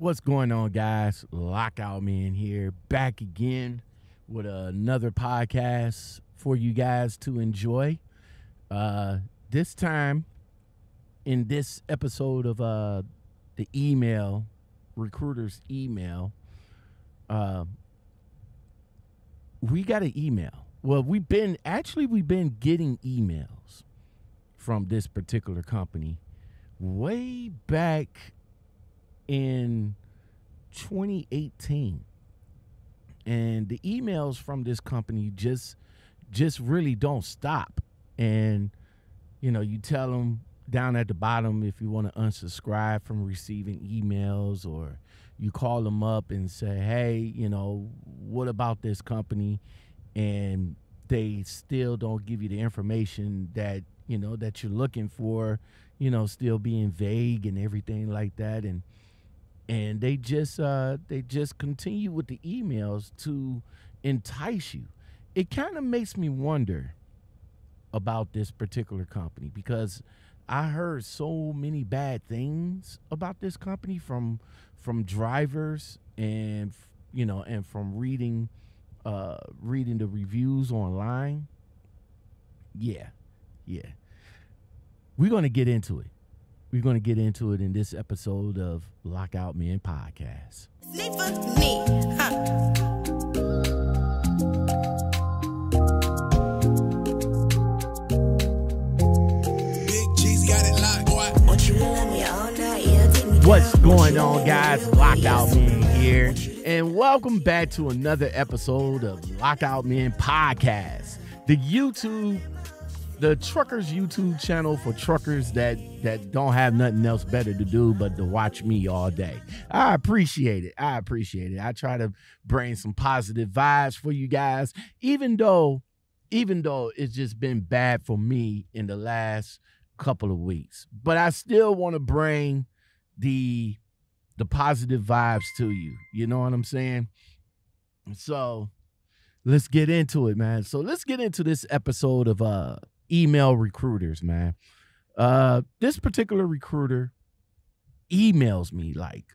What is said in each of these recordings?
What's going on, guys? Lockout Man here, back again with another podcast for you guys to enjoy. Uh, this time, in this episode of uh, the email, recruiter's email, uh, we got an email. Well, we've been actually we've been getting emails from this particular company way back in 2018 and the emails from this company just just really don't stop. And you know you tell them down at the bottom if you want to unsubscribe from receiving emails or you call them up and say hey you know what about this company? And they still don't give you the information that you know that you're looking for you know still being vague and everything like that. And and they just uh they just continue with the emails to entice you. It kind of makes me wonder about this particular company because i heard so many bad things about this company from from drivers and you know and from reading uh reading the reviews online. Yeah yeah. We're going to get into it. We're going to get into it in this episode of Lockout Men Podcast. Sleep for me, huh? Big G's got it locked, boy. Want you to love me all night, yeah, take me What's going on, guys? Lockout Men here, and welcome back to another episode of Lockout Men Podcast, the YouTube, the truckers YouTube channel for truckers that that don't have nothing else better to do but to watch me all day. I appreciate it. I appreciate it. I try to bring some positive vibes for you guys, even though, even though it's just been bad for me in the last couple of weeks, but I still want to bring the the positive vibes to you. You know what I'm saying? So let's get into it, man. So let's get into this episode of uh email recruiters, man. Uh this particular recruiter emails me like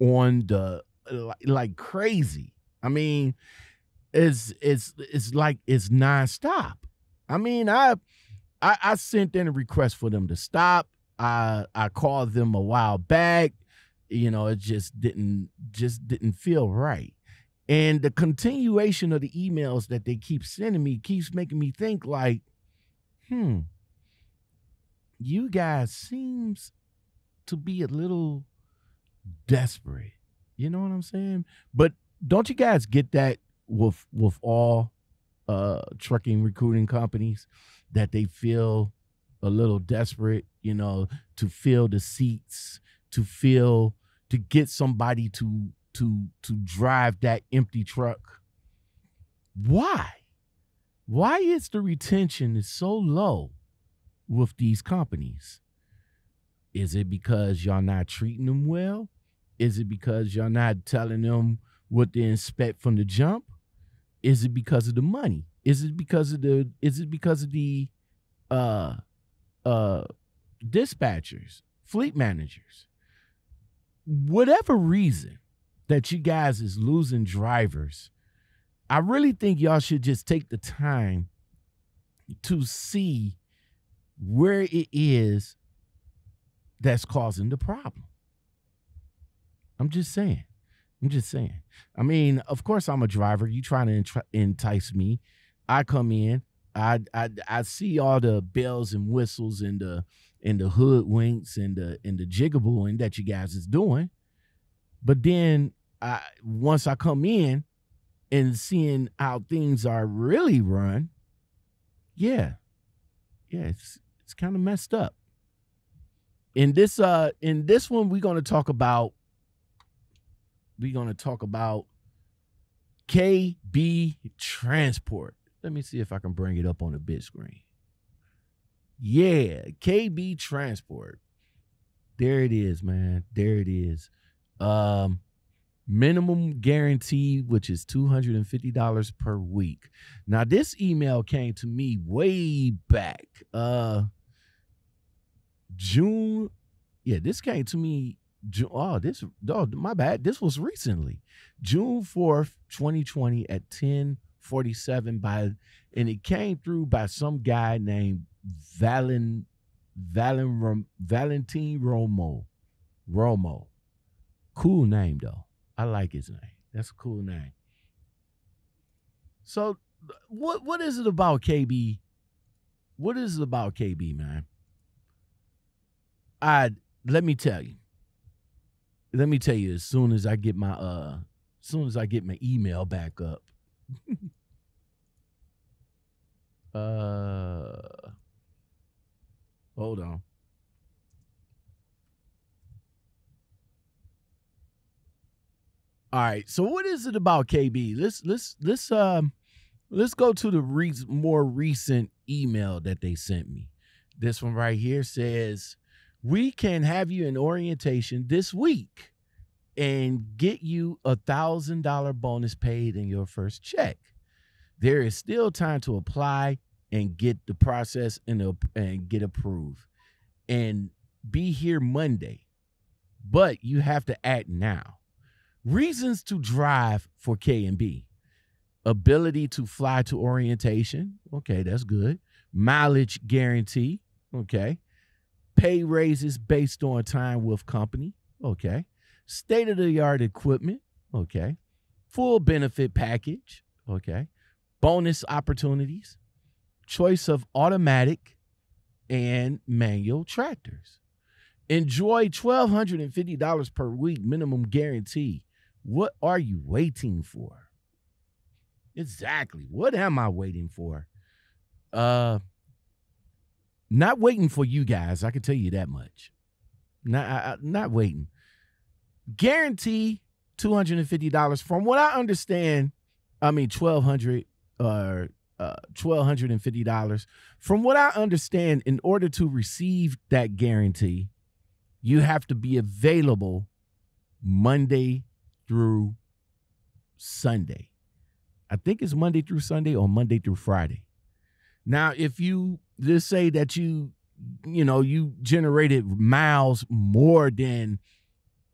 on the like, like crazy. I mean, it's it's it's like it's nonstop. I mean, I I, I sent in a request for them to stop. I I called them a while back. You know, it just didn't just didn't feel right. And the continuation of the emails that they keep sending me keeps making me think like, hmm, you guys seems to be a little desperate. You know what I'm saying? But don't you guys get that with with all uh trucking recruiting companies that they feel a little desperate, you know, to fill the seats, to fill to get somebody to to to drive that empty truck. Why? Why is the retention is so low with these companies? Is it because y'all not treating them well? Is it because y'all not telling them what to inspect from the jump? Is it because of the money? Is it because of the is it because of the uh uh dispatchers, fleet managers? Whatever reason that you guys is losing drivers, I really think y'all should just take the time to see where it is that's causing the problem. I'm just saying. I'm just saying. I mean, of course, I'm a driver. You trying to entice me? I come in. I, I I see all the bells and whistles and the and the hoodwinks and the and the jiggabooing that you guys is doing, but then I once I come in and seeing how things are really run, yeah, yeah, it's it's kind of messed up. In this uh in this one, we're gonna talk about we're gonna talk about KB Transport. Let me see if I can bring it up on the big screen. Yeah, KB Transport. There it is, man. There it is. Um, minimum guarantee, which is $250 per week. Now, this email came to me way back. Uh June. Yeah, this came to me oh, this oh, my bad. This was recently. June 4th, 2020 at 1047 by and it came through by some guy named Valen Valen Valentin Romo. Romo. Cool name though. I like his name. That's a cool name. So what what is it about KB? What is it about KB, man? I let me tell you. Let me tell you as soon as I get my uh as soon as I get my email back up. uh hold on. All right. So what is it about KB? Let's let's let's um let's go to the re- more recent email that they sent me. This one right here says, "We can have you in orientation this week and get you a thousand dollar bonus paid in your first check. There is still time to apply and get the process and and get approved, and be here Monday, but you have to act now." Reasons to drive for K and B. Ability to fly to orientation. Okay, that's good. Mileage guarantee. Okay. Pay raises based on time with company. Okay. State of the art equipment. Okay. Full benefit package. Okay. Bonus opportunities. Choice of automatic and manual tractors. Enjoy $1,250 per week minimum guarantee. What are you waiting for? Exactly. What am I waiting for? Uh not waiting for you guys, I can tell you that much. Not I, not waiting. Guarantee $250 from what I understand, I mean 1200 or uh, $1,250. From what I understand, in order to receive that guarantee, you have to be available Monday through Sunday. I think it's Monday through Sunday or Monday through Friday. Now, if you just say that you, you know, you generated miles more than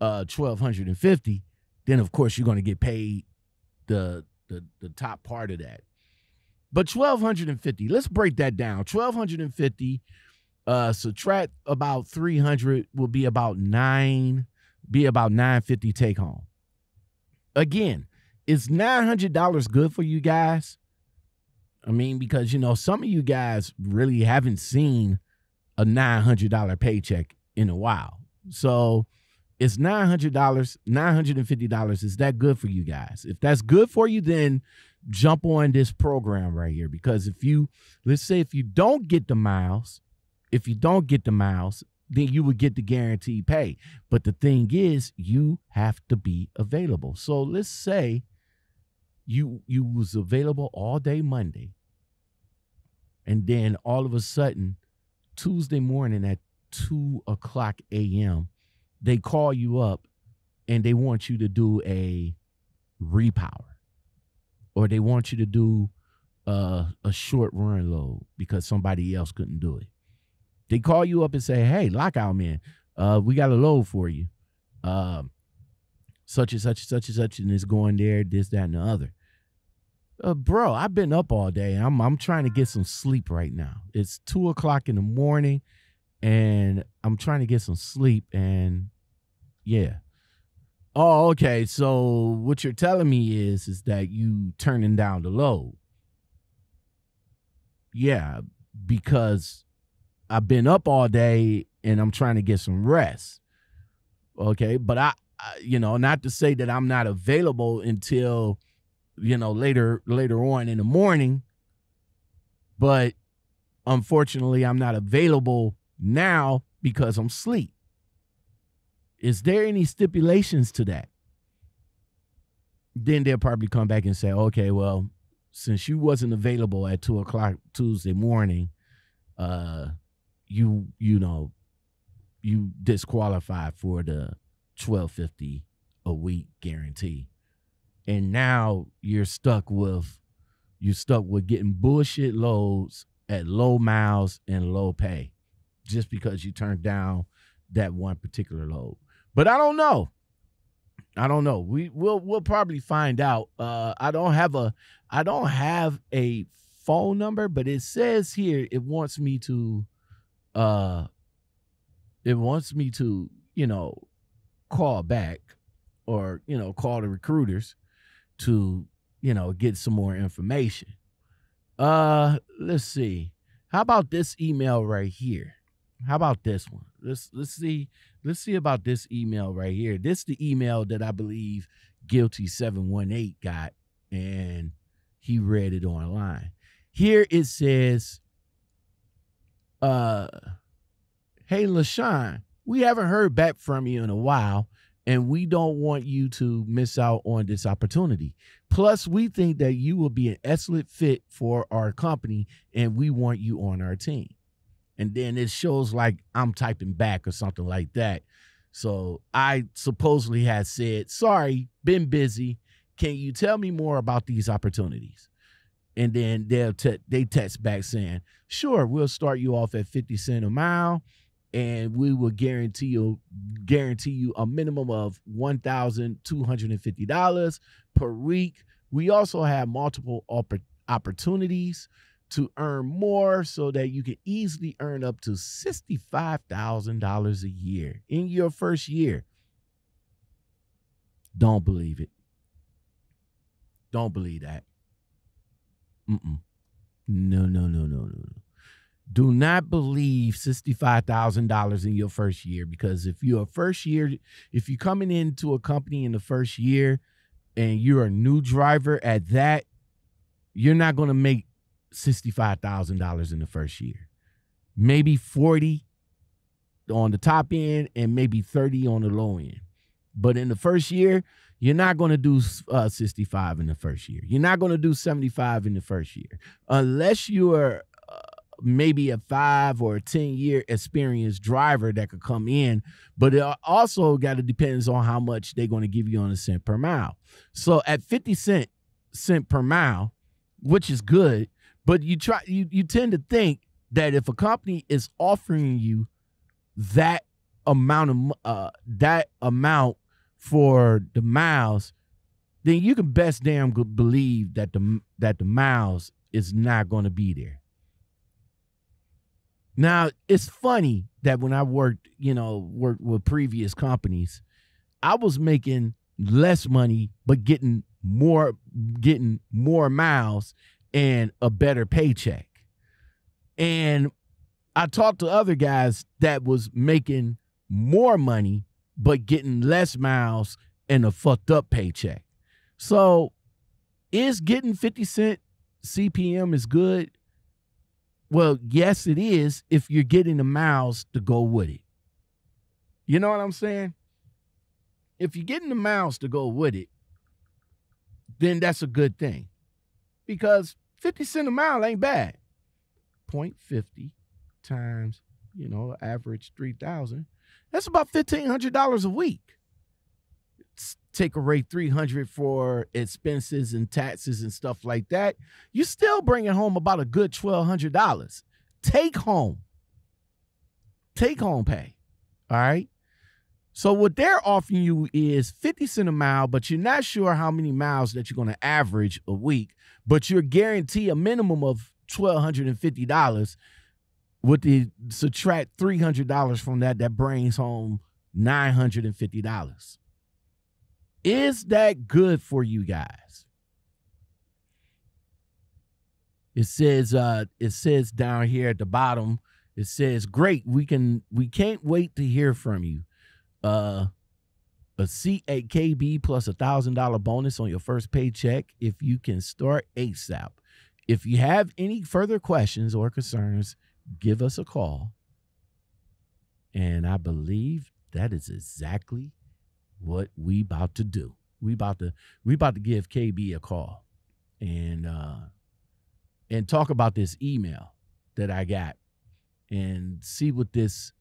uh 1250, then of course you're going to get paid the the the top part of that. But 1250, let's break that down. 1250 uh subtract about 300 will be about 9 be about 950 take home. Again, is $900 good for you guys? I mean because you know some of you guys really haven't seen a $900 paycheck in a while. So it's $900, $950 is that good for you guys? If that's good for you then jump on this program right here because if you let's say if you don't get the miles, if you don't get the miles, then you would get the guaranteed pay. But the thing is, you have to be available. So let's say you you was available all day Monday, and then all of a sudden, Tuesday morning at two o'clock a.m., they call you up and they want you to do a repower, or they want you to do uh, a short run load because somebody else couldn't do it. They call you up and say, "Hey, lockout man, uh, we got a load for you. Um, such and such such and such, and it's going there, this, that, and the other." Uh, bro, I've been up all day. I'm I'm trying to get some sleep right now. It's two o'clock in the morning, and I'm trying to get some sleep. And yeah. Oh, okay. So what you're telling me is is that you turning down the load. Yeah, because I've been up all day and I'm trying to get some rest. Okay, but I, I you know, not to say that I'm not available until you know later later on in the morning, but unfortunately I'm not available now because I'm asleep. Is there any stipulations to that? Then they'll probably come back and say, okay, well, since you wasn't available at two o'clock Tuesday morning, uh, you you know, you disqualified for the twelve fifty a week guarantee, and now you're stuck with you're stuck with getting bullshit loads at low miles and low pay, just because you turned down that one particular load. But I don't know. I don't know. We will we'll probably find out. Uh I don't have a I don't have a phone number, but it says here it wants me to uh it wants me to, you know, call back or, you know, call the recruiters to, you know, get some more information. Uh let's see. How about this email right here? How about this one? Let's let's see let's see about this email right here. This is the email that I believe Guilty 718 got and he read it online. Here it says uh hey LaShawn, we haven't heard back from you in a while and we don't want you to miss out on this opportunity. Plus, we think that you will be an excellent fit for our company and we want you on our team. And then it shows like I'm typing back or something like that. So I supposedly had said, sorry, been busy. Can you tell me more about these opportunities? And then they'll te- they text back saying, sure, we'll start you off at 50 cent a mile and we will guarantee you guarantee you a minimum of $1,250 per week. We also have multiple oppor- opportunities to earn more so that you can easily earn up to $65,000 a year in your first year. Don't believe it. Don't believe that. Mm-mm. No, no, no, no, no, no. Do not believe $65,000 in your first year because if you're a first year, if you're coming into a company in the first year and you're a new driver at that, you're not going to make $65,000 in the first year. Maybe 40 on the top end and maybe 30 on the low end. But in the first year, you're not going to do uh, 65 in the first year. You're not going to do 75 in the first year unless you are uh, maybe a five or a 10 year experienced driver that could come in. But it also got to depends on how much they're going to give you on a cent per mile. So at 50 cent cent per mile, which is good, but you try you you tend to think that if a company is offering you that amount of uh that amount for the miles, then you can best damn believe that the that the miles is not going to be there. Now, it's funny that when I worked, you know, worked with previous companies, I was making less money but getting more getting more miles and a better paycheck. And I talked to other guys that was making more money but getting less miles and a fucked up paycheck. So is getting 50 cent CPM is good? Well, yes, it is if you're getting the miles to go with it. You know what I'm saying? If you're getting the miles to go with it, then that's a good thing. Because 50 cent a mile ain't bad. 0.50 times, you know, average 3,000. That's about $1,500 a week. Take away 300 for expenses and taxes and stuff like that. You're still bringing home about a good $1,200. Take home. Take home pay. All right. So what they're offering you is 50 cent a mile, but you're not sure how many miles that you're going to average a week, but you're guaranteed a minimum of $1,250 with the subtract $300 from that, that brings home $950. Is that good for you guys? It says uh it says down here at the bottom, it says, Great, we can we can't wait to hear from you. Uh a C8KB plus a thousand dollar bonus on your first paycheck if you can start ASAP. If you have any further questions or concerns, give us a call. And I believe that is exactly what we about to do. We about to we about to give KB a call and uh and talk about this email that I got and see what this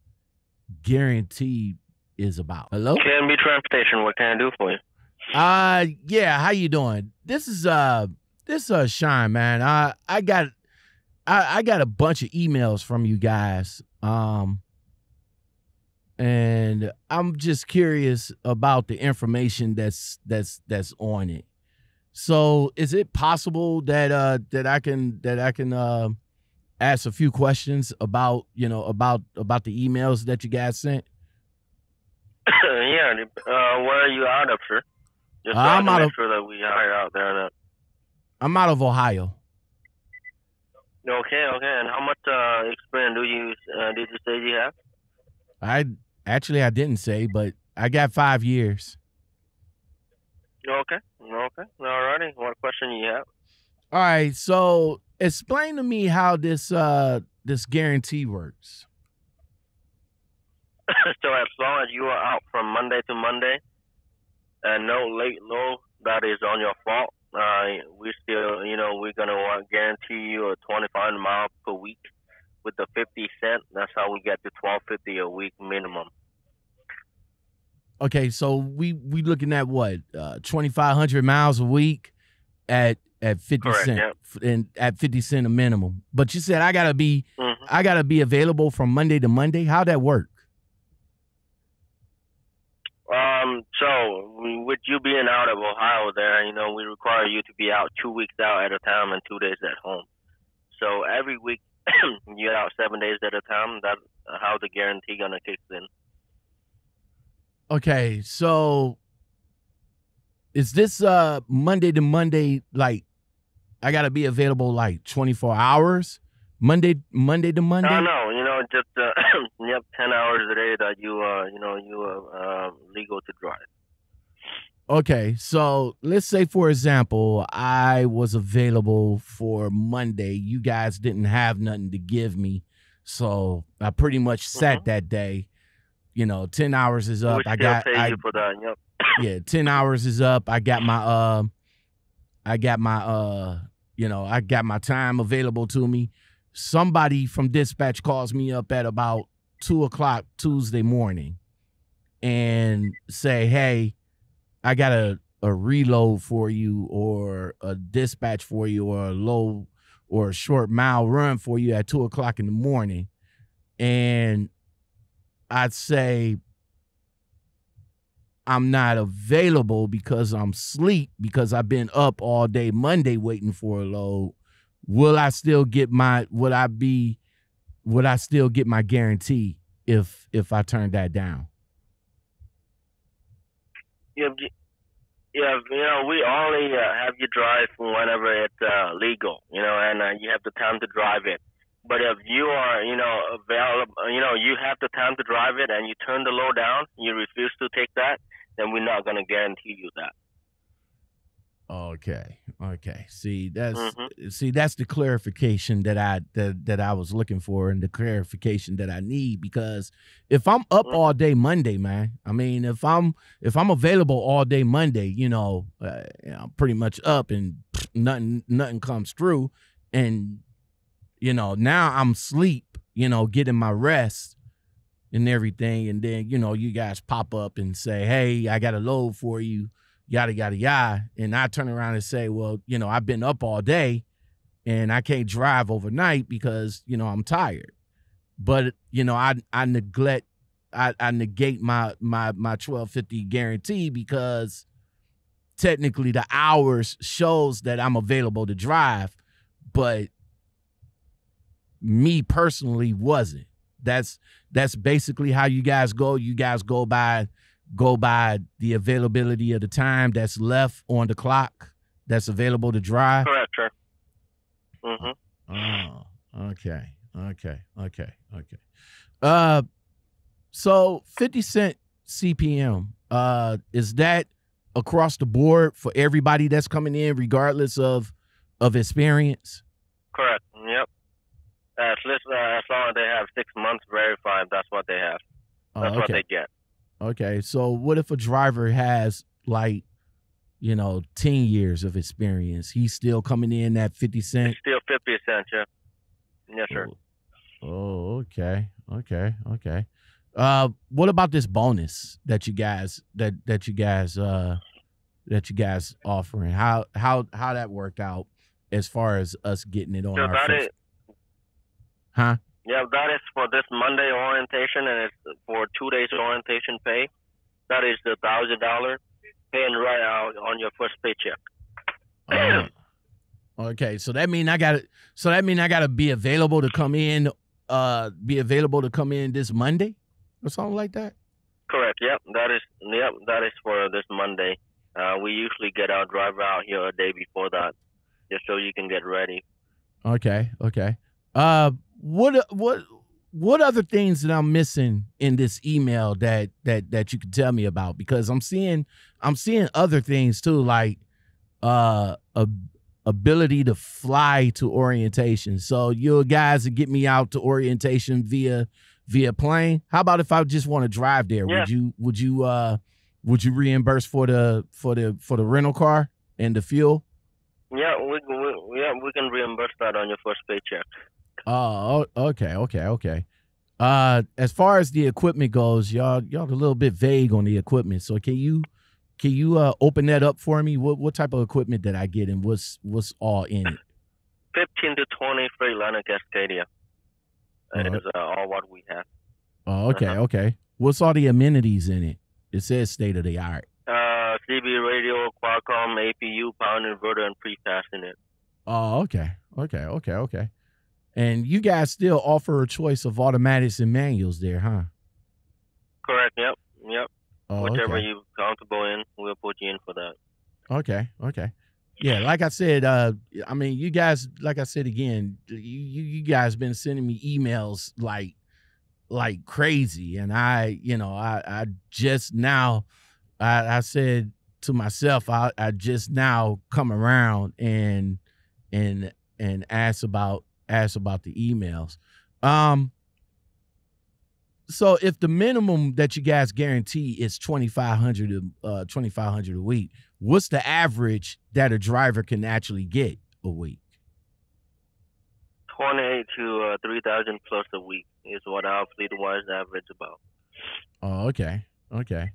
guarantee is about. Hello? K&B Transportation, what can I do for you? Uh yeah, how you doing? This is uh this uh Shine, man. I I got I, I got a bunch of emails from you guys. Um and I'm just curious about the information that's that's that's on it. So, is it possible that uh that I can that I can uh, ask a few questions about you know about about the emails that you guys sent? yeah. Uh, where are you out of, sir? Just I'm out of- sure that we hire out there. That... I'm out of Ohio. Okay, okay. And how much uh, experience do you uh, did you say you have? I actually I didn't say, but I got five years. Okay, okay. Alrighty. What question you have? All right, so explain to me how this uh this guarantee works. so as long as you are out from Monday to Monday, and no late load that is on your fault, uh, we still, you know, we're gonna guarantee you a 25 mile per week with the 50 cent. That's how we get to 1250 a week minimum. Okay, so we we looking at what uh, twenty five hundred miles a week at at fifty Correct, cent yeah. and at fifty cent a minimum. But you said I gotta be hmm I gotta be available from Monday to Monday. How that work? Um, so with you being out of Ohio, there, you know, we require you to be out two weeks out at a time and two days at home. So every week you're out seven days at a time. That's how the guarantee gonna kick in. Okay, so is this uh Monday to Monday like I gotta be available like twenty four hours? Monday Monday to Monday? No, no, you just uh, yep, ten hours a day that you uh, you know, you are uh, legal to drive. Okay, so let's say for example, I was available for Monday. You guys didn't have nothing to give me. So I pretty much sat Mhm. that day. You know, 10 hours is up. I got I, you for that. Yep. yeah, 10 hours is up. I got my uh I got my uh you know, I got my time available to me. Somebody from dispatch calls me up at about two o'clock Tuesday morning and say, Hey, I got a, a reload for you or a dispatch for you or a low or a short mile run for you at two o'clock in the morning. And I'd say I'm not available because I'm sleep because I've been up all day Monday waiting for a load. Will I still get my would I be would I still get my guarantee if if I turn that down? Yeah, yeah, you know, we only uh, have you drive whenever it's uh, legal, you know, and uh, you have the time to drive it. But if you are, you know, available, you know, you have the time to drive it, and you turn the load down, you refuse to take that, then we're not going to guarantee you that. Okay. Okay. See, that's Mhm. see that's the clarification that I that that I was looking for and the clarification that I need because if I'm up Mhm. all day Monday, man, I mean, if I'm if I'm available all day Monday, you know, uh, I'm pretty much up and nothing nothing comes through and you know, now I'm sleep, you know, getting my rest and everything and then, you know, you guys pop up and say, "Hey, I got a load for you." Yada yada yada. And i turn around and say well you know i've been up all day and i can't drive overnight because you know i'm tired. But you know i i neglect i, I negate my my my 1250 guarantee because technically the hours shows that i'm available to drive but me personally wasn't. That's that's basically how you guys go. You guys go by go by the availability of the time that's left on the clock that's available to drive. Correct, sir. hmm Oh, okay, okay, okay, okay. Uh, so fifty cent CPM. Uh, is that across the board for everybody that's coming in, regardless of of experience? Correct. Yep. As, uh, as long as they have six months verified, that's what they have. Oh, That's what okay. they get. Okay. So what if a driver has like, you know, 10 years of experience? He's still coming in at 50 cent. Still 50 cents, yeah. Yes, sir. Oh, oh, okay. Okay. Okay. Uh what about this bonus that you guys that that you guys uh that you guys offering? How how how that worked out as far as us getting it on So our first is, Huh? Yeah, that is for this Monday orientation, and it's for two days orientation pay. That is the thousand dollar paying right out on your first paycheck. Uh, okay, so that mean I got to so that mean I got to be available to come in uh be available to come in this Monday or something like that? Correct. Yep. That is. Yep. That is for this Monday. Uh, we usually get our driver out here a day before that, just so you can get ready. Okay, okay. Uh what what what other things that I'm missing in this email that that that you can tell me about because I'm seeing I'm seeing other things too like uh a ability to fly to orientation. So you guys would get me out to orientation via via plane. How about if I just want to drive there? Yeah. Would you would you uh would you reimburse for the for the for the rental car and the fuel? Yeah, we, we yeah we can reimburse that on your first paycheck. Oh, okay, okay, okay. Uh, as far as the equipment goes, y'all y'all a little bit vague on the equipment. So can you can you uh open that up for me? What what type of equipment did I get and what's what's all in it? Fifteen to twenty Freightliner Cascadia. That Alright. is uh, all what we have. Oh, okay, Uh-huh. okay. What's all the amenities in it? It says state of the art. Uh, CB radio, Qualcomm, APU, power inverter, and pre-pass in it. Oh, okay, okay, okay, okay. And you guys still offer a choice of automatics and manuals there, huh? Correct. Yep. Yep. Oh, Whichever okay. you're comfortable in, we'll put you in for that. Okay, okay. Yeah, like I said, uh I mean, you guys like I said again, you you, you guys been sending me emails like like crazy and I, you know, I I just now I I said to myself, I I just now come around and and and ask about ask about the emails. Um so if the minimum that you guys guarantee is 2500 a- uh 2500 a week what's the average that a driver can actually get a week Twenty-eight to uh, three thousand plus a week is what our fleet-wise average about. oh okay okay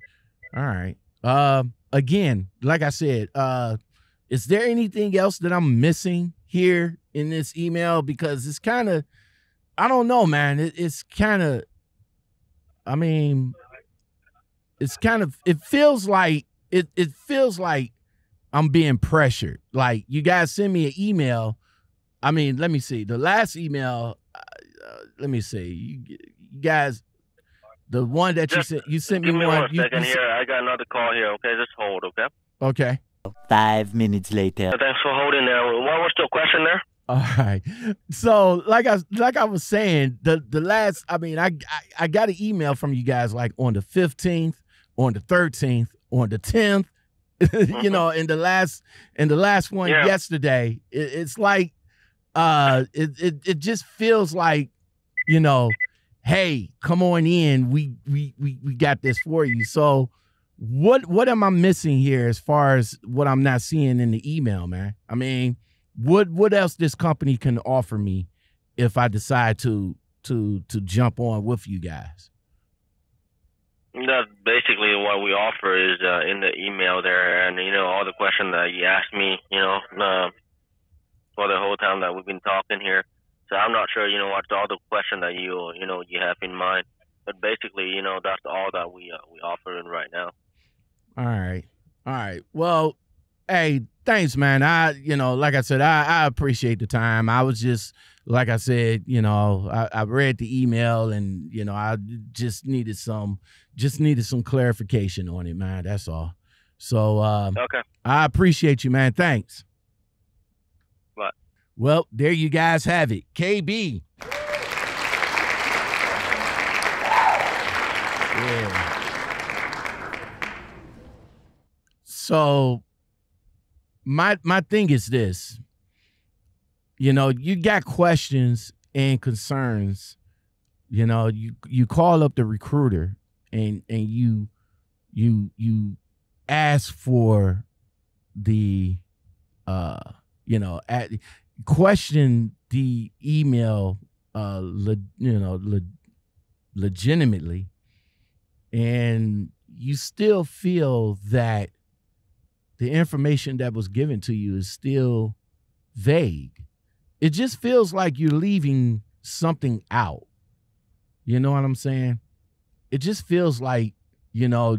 all right um again like i said uh is there anything else that i'm missing here in this email because it's kind of i don't know man it, it's kind of i mean it's kind of it feels like it it feels like i'm being pressured like you guys send me an email i mean let me see the last email uh, uh, let me see you, you guys the one that you sent you sent me me one one you- second you here. I got another call here. Okay, just hold. Okay. okay Five minutes later. Thanks for holding there. What was the question there? All right. So like I like I was saying, the the last I mean, I I, I got an email from you guys like on the 15th, on the 13th, on the 10th. you know, in the last in the last one Yeah. yesterday. It, it's like uh it, it it just feels like, you know, hey, come on in. We we we we got this for you. So what what am I missing here as far as what I'm not seeing in the email, man? I mean, what what else this company can offer me if I decide to to to jump on with you guys? That's basically what we offer is uh, in the email there, and you know all the questions that you asked me, you know, uh, for the whole time that we've been talking here. So I'm not sure, you know, what's all the question that you you know you have in mind, but basically, you know, that's all that we uh, we offering right now. All right. All right. Well, hey, thanks, man. I, you know, like I said, I, I appreciate the time. I was just, like I said, you know, I, I read the email and, you know, I just needed some, just needed some clarification on it, man. That's all. So um, Okay. I appreciate you, man. Thanks. What? Well, there you guys have it. KB. Yeah. So my my thing is this. You know, you got questions and concerns. You know, you you call up the recruiter and and you you you ask for the uh you know at, question the email uh le, you know le, legitimately and you still feel that the information that was given to you is still vague it just feels like you're leaving something out. You know what I'm saying? It just feels like, you know,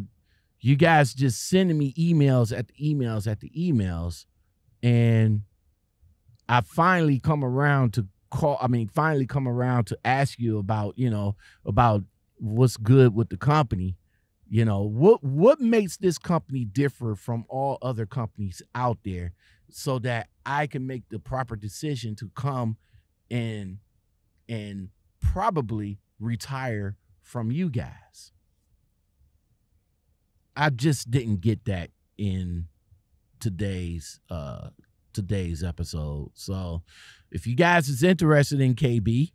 you guys just sending me emails at the emails at the emails. And I finally come around to call, I mean, finally come around to ask you about, you know, about what's good with the company. You know, what what makes this company differ from all other companies out there so that I can make the proper decision to come and and probably retire from you guys. I just didn't get that in today's uh today's episode. So if you guys is interested in KB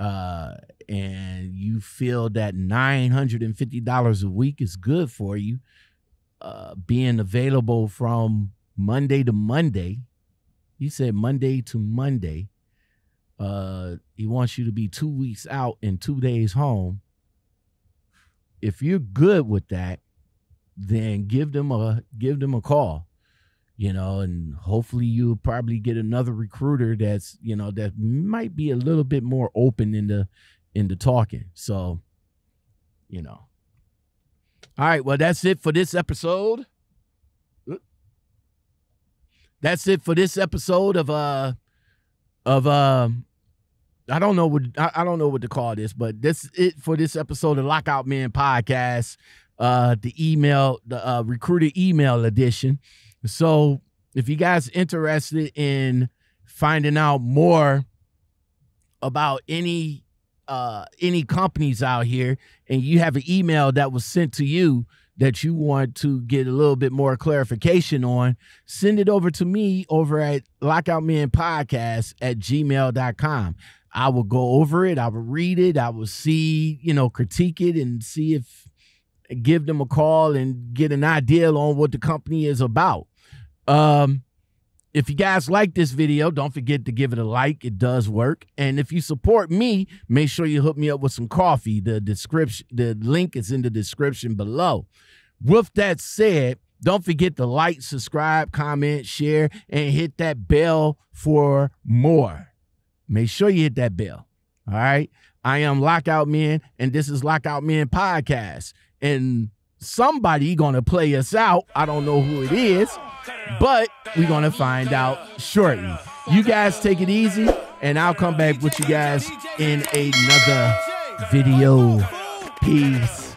uh and you feel that $950 a week is good for you uh being available from Monday to Monday. He said Monday to Monday. Uh he wants you to be 2 weeks out and 2 days home. If you're good with that, then give them a give them a call you know and hopefully you'll probably get another recruiter that's you know that might be a little bit more open in the in the talking so you know all right well that's it for this episode that's it for this episode of uh of um I don't know what I, I don't know what to call this, but that's it for this episode of Lockout Man podcast. Uh, the email, the uh, recruiter email edition. So if you guys interested in finding out more about any uh any companies out here and you have an email that was sent to you that you want to get a little bit more clarification on, send it over to me over at lockoutmen podcast at gmail.com. I will go over it, I will read it, I will see, you know, critique it and see if give them a call and get an idea on what the company is about. Um, if you guys like this video, don't forget to give it a like. It does work. And if you support me, make sure you hook me up with some coffee. The description, the link is in the description below. With that said, don't forget to like, subscribe, comment, share, and hit that bell for more. Make sure you hit that bell. All right. I am Lockout Men, and this is Lockout Men Podcast. And somebody gonna play us out. I don't know who it is, but we're gonna find out shortly. You guys take it easy, and I'll come back with you guys in another video. Peace.